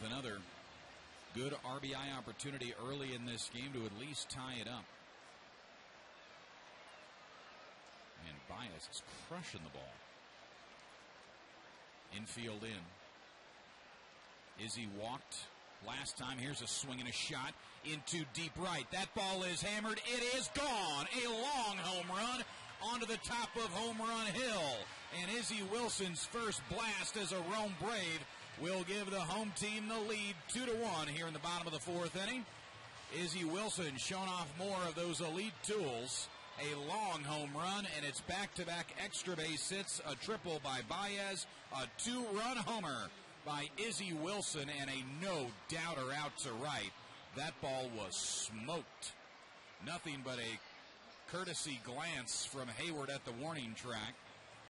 with another good RBI opportunity early in this game to at least tie it up. And Baez is crushing the ball. Infield in. Izzy walked last time. Here's a swing and a shot into deep right. That ball is hammered. It is gone. A long home run onto the top of Home Run Hill. And Izzy Wilson's first blast as a Rome Brave will give the home team the lead 2 to 1 here in the bottom of the fourth inning. Izzy Wilson showing off more of those elite tools. A long home run, and it's back to back extra base hits, a triple by Baez, a two run homer by Izzy Wilson, and a no doubter out to right. That ball was smoked. Nothing but a courtesy glance from Hayward at the warning track.